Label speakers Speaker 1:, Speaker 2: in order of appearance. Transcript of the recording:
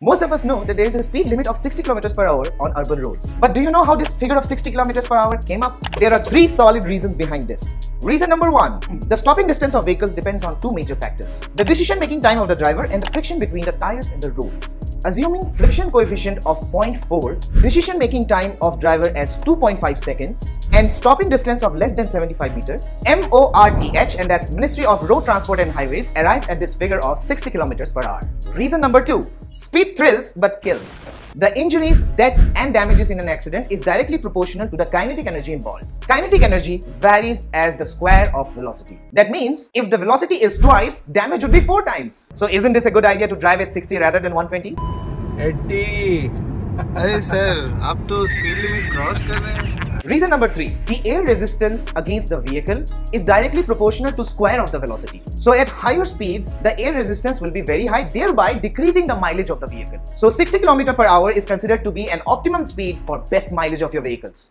Speaker 1: Most of us know that there is a speed limit of 60 km per hour on urban roads. But do you know how this figure of 60 km per hour came up? There are three solid reasons behind this. Reason number one, the stopping distance of vehicles depends on two major factors. The decision-making time of the driver and the friction between the tires and the roads. Assuming friction coefficient of 0.4, decision-making time of driver as 2.5 seconds, and stopping distance of less than 75 meters, MORTH, and that's Ministry of Road Transport and Highways, arrived at this figure of 60 kilometers per hour. Reason number two, speed thrills but kills. The injuries, deaths, and damages in an accident is directly proportional to the kinetic energy involved. Kinetic energy varies as the square of velocity. That means if the velocity is twice, damage would be four times. So isn't this a good idea to drive at 60 rather than 120?
Speaker 2: 80 अरे sir आप तो speed limit cross कर रहे हैं
Speaker 1: Reason number three, the air resistance against the vehicle is directly proportional to square of the velocity. So at higher speeds, the air resistance will be very high, thereby decreasing the mileage of the vehicle. So 60 km per hour is considered to be an optimum speed for best mileage of your vehicles.